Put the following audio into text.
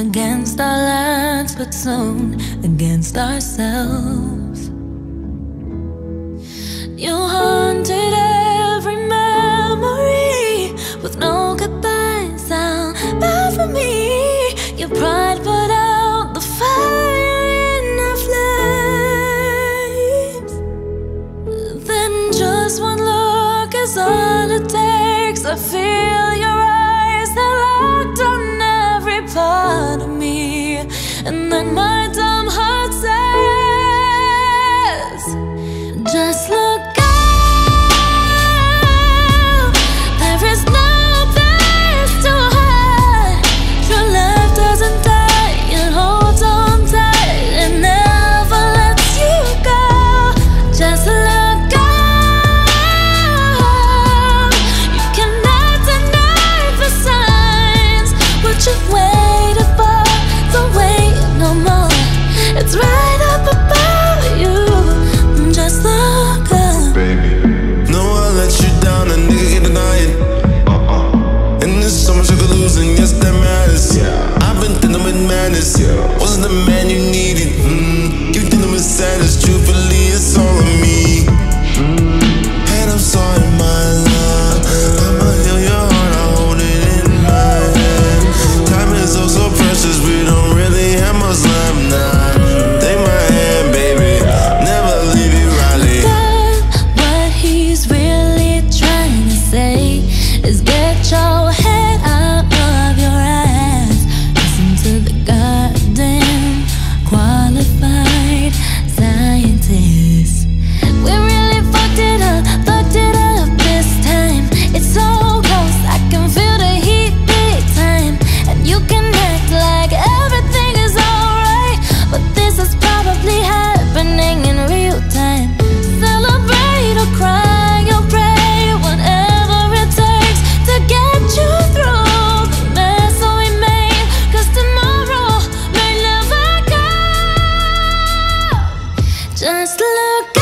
against our lives, but soon against ourselves. I feel your eyes, they locked on every part of me. And then my dumb heart Just look